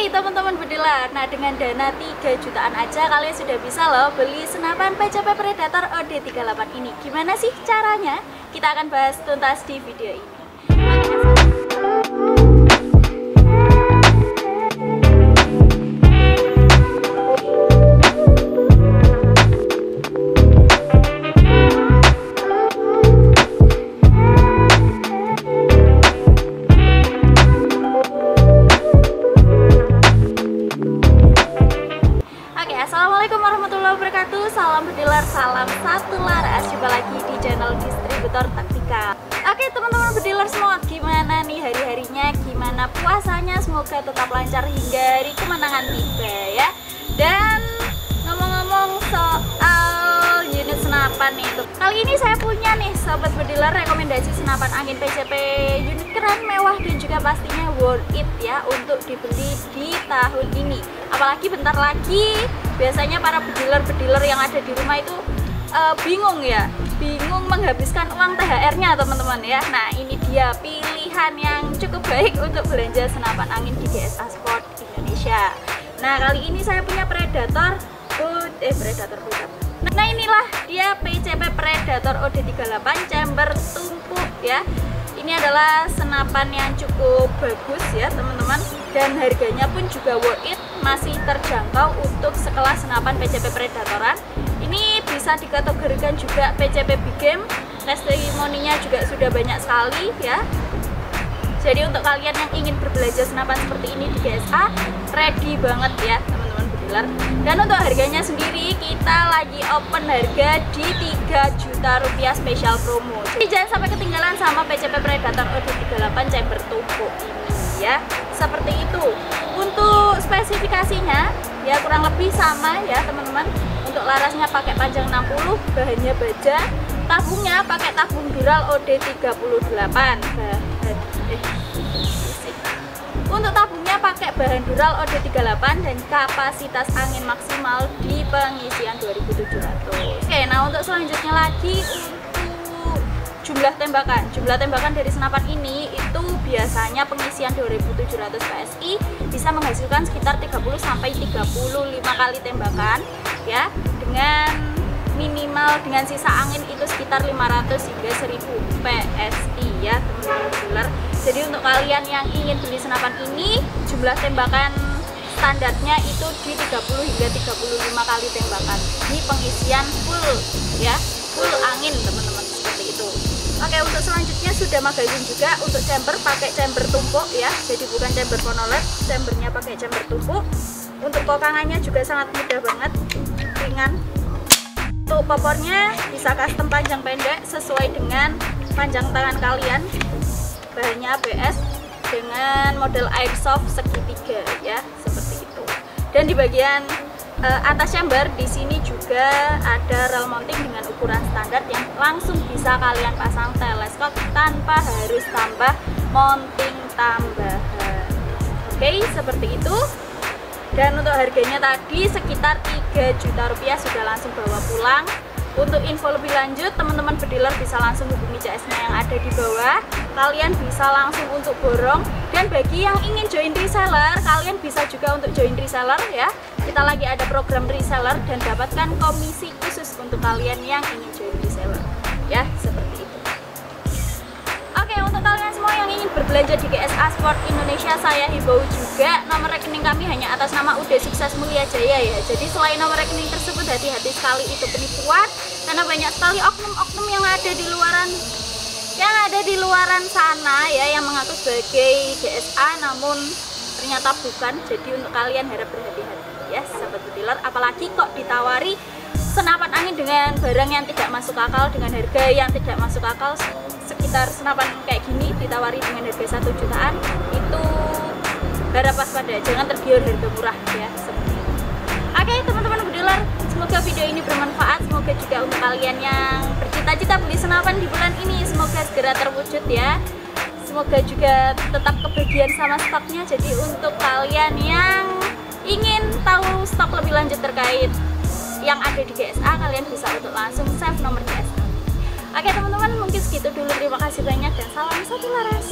Oke teman-teman bediler, nah dengan dana 3 jutaan aja kalian sudah bisa loh beli senapan PCP Predator OD38 ini. Gimana sih caranya? Kita akan bahas tuntas di video ini distributor taktika. Oke, teman-teman bediler semua, gimana nih hari-harinya? Gimana puasanya? Semoga tetap lancar hingga hari kemenangan tiba ya. Dan ngomong-ngomong soal unit senapan itu, kali ini saya punya nih sobat bediler rekomendasi senapan angin PCP unit keren, mewah dan juga pastinya worth it ya untuk dibeli di tahun ini apalagi bentar lagi biasanya para bediler-bediler yang ada di rumah itu uh, bingung ya. Bingung menghabiskan uang THR-nya teman-teman ya. Nah ini dia pilihan yang cukup baik untuk belanja senapan angin di GSA Sport Indonesia. Nah kali ini saya punya Predator oh, eh Predator bukan nah inilah dia PCP Predator OD38 chamber tumpuk ya. Ini adalah senapan yang cukup bagus ya teman-teman. Dan harganya pun juga worth it masih terjangkau untuk sekelas senapan PCP Predatoran ini bisa dikategorikan juga PCP Big Game. Testimoninya juga sudah banyak sekali ya. Jadi untuk kalian yang ingin berbelanja senapan seperti ini di GSA ready banget ya teman-teman bediler dan untuk harganya sendiri kita lagi open harga di 3 juta rupiah spesial promo. Jadi jangan sampai ketinggalan sama PCP Predator OD38 chamber tumpuk ini ya. Seperti itu. Untuk spesifikasinya ya kurang lebih sama ya teman-teman pakai panjang 60 bahannya baja. Tabungnya pakai tabung dural OD38 bahan eh, untuk tabungnya pakai bahan dural OD38 dan kapasitas angin maksimal di pengisian 2700 oke nah untuk selanjutnya lagi jumlah tembakan. Jumlah tembakan dari senapan ini itu biasanya pengisian 2700 PSI bisa menghasilkan sekitar 30 sampai 35 kali tembakan ya. Dengan minimal dengan sisa angin itu sekitar 500 hingga 1000 PSI ya teman-teman jadi untuk kalian yang ingin beli senapan ini jumlah tembakan standarnya itu di 30 hingga 35 kali tembakan. Ini pengisian full ya Oke untuk selanjutnya sudah magazin juga. Untuk chamber pakai chamber tumpuk ya. Jadi bukan chamber monolet chambernya pakai chamber tumpuk. Untuk kokangannya juga sangat mudah banget. Ringan. Untuk popornya bisa custom panjang pendek sesuai dengan panjang tangan kalian. Bahannya ABS dengan model airsoft segitiga ya seperti itu. Dan di bagian uh, atas chamber di sini juga ada mounting dengan ukuran standar yang langsung bisa kalian pasang teleskop tanpa harus tambah mounting tambahan. Oke seperti itu. Dan untuk harganya tadi sekitar 3 juta rupiah sudah langsung bawa pulang untuk info lebih lanjut teman-teman bediler bisa langsung hubungi CS nya yang ada di bawah. Kalian bisa langsung untuk borong. Dan bagi yang ingin join reseller kalian bisa juga untuk join reseller ya. Kita lagi ada program reseller dan dapatkan komisi khusus untuk kalian yang ingin join reseller. Ya seperti yang ingin berbelanja di GSA Sport Indonesia saya himbau juga. Nomor rekening kami hanya atas nama UD Sukses Mulia Jaya ya. Jadi selain nomor rekening tersebut hati-hati sekali itu penipuan. Karena banyak sekali oknum-oknum yang ada di luaran yang ada di luaran sana ya yang mengaku sebagai GSA namun ternyata bukan. Jadi untuk kalian harap berhati-hati ya sahabat bediler apalagi kok ditawari senapan angin dengan barang yang tidak masuk akal dengan harga yang tidak masuk akal sekitar senapan kayak gini ditawari dengan harga satu jutaan itu harap waspada. Jangan tergiur harga murah ya. Seperti itu oke teman-teman bediler semoga video ini bermanfaat. Semoga juga untuk kalian yang bercita-cita beli senapan di bulan ini semoga segera terwujud ya. Semoga juga tetap kebagian sama stoknya. Jadi untuk kalian yang ingin tahu stok lebih lanjut terkait yang ada di GSA kalian bisa untuk langsung save nomor GSA oke teman-teman mungkin segitu dulu. Terima kasih banyak dan salam satu laras